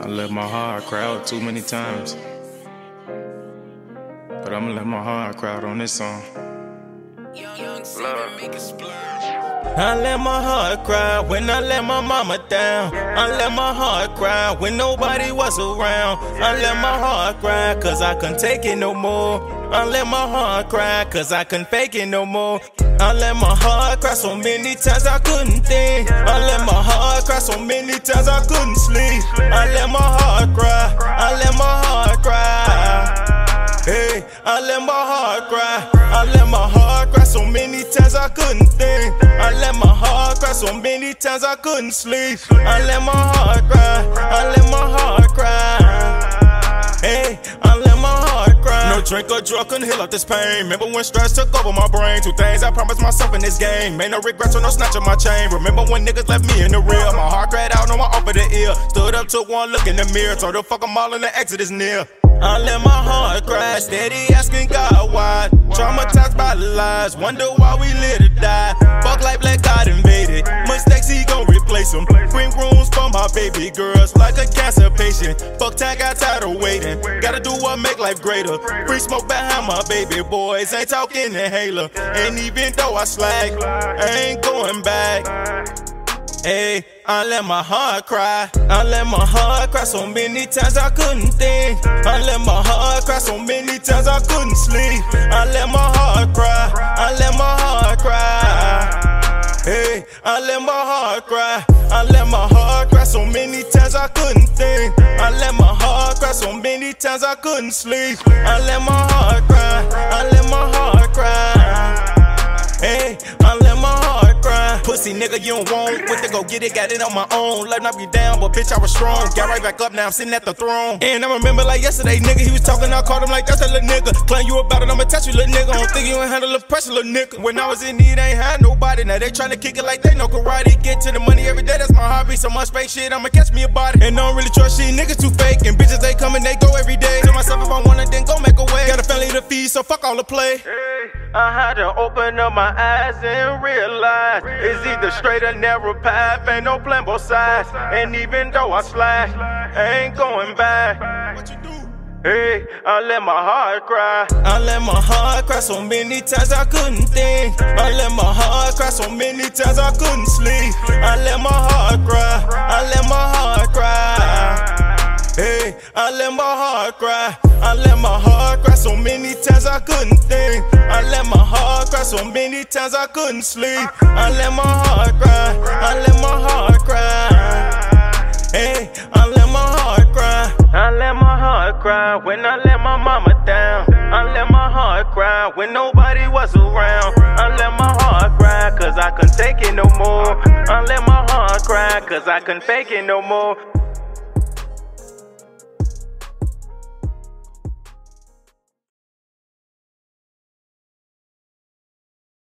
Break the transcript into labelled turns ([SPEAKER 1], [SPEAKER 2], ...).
[SPEAKER 1] I let my heart cry out too many times. But I'ma let my heart cry out on this song. I let my heart cry when I let my mama down. I let my heart cry when nobody was around. I let my heart cry cause I couldn't take it no more. I let my heart cry cause I couldn't fake it no more. I let my heart cry so many times I couldn't think. I let my heart cry so many times I couldn't sleep. I let my heart let my heart cry. I let my heart cry so many times I couldn't think. I let my heart cry so many times I couldn't sleep. I let my heart cry. I let my heart cry. Hey, I let my heart cry. No drink or drug couldn't heal up this pain. Remember when stress took over my brain? Two things I promised myself in this game. Made no regrets or no snatch on my chain. Remember when niggas left me in the real? My heart cried out, no one over the ear. Stood up, took one look in the mirror. Told the fuck I'm all in the exit is near. I let my heart cry, steady asking God why. Traumatized by the lies, wonder why we live to die. Fuck like Black God invaded. Mistakes, he gon' replace them. Bring rooms for my baby girls like a cancer patient. Fuck tag, got tired of waiting. Gotta do what make life greater. Free smoke behind my baby boys, ain't talking inhaler. And even though I slack, I ain't going back. Hey, I let my heart cry. I let my heart cry so many times I couldn't think. I let my heart cry so many times I couldn't sleep. I let my heart cry. I let my heart cry. Hey, I let my heart cry. I let my heart cry so many times I couldn't think. I let my heart cry so many times I couldn't sleep. I let my heart cry. I let my heart cry. Pussy nigga, you don't want. Went to go get it, got it on my own. Let not be down, but bitch, I was strong. Got right back up, now I'm sitting at the throne. And I remember like yesterday, nigga, he was talking, I called him like that's a little nigga. Claim you about it, I'ma touch you, little nigga. Don't think you ain't handle the pressure, little nigga. When I was in need, I ain't had nobody. Now they tryna kick it like they know karate. Get to the money every day, that's my hobby. So much fake shit, I'ma catch me a body. And I don't really trust shit, niggas too fake. And bitches, they come and they go every day. Tell myself if I want it, then go make a way. Got a family to feed, so fuck all the play. I had to open up my eyes and realize it's either straight or narrow path, ain't no plan both sides. And even though I slash, I ain't going back. What you do? Hey, I let my heart cry. I let my heart cry so many times I couldn't think. I let my heart cry so many times I couldn't sleep. I let my heart cry. I let my heart cry. Hey, I let my heart cry. I let my heart cry so many times I couldn't think. I so many times I couldn't sleep. I let my heart cry. I let my heart cry. Hey, I let my heart cry. I let my heart cry when I let my mama down. I let my heart cry when nobody was around. I let my heart cry cause I couldn't take it no more. I let my heart cry cause I couldn't fake it no more.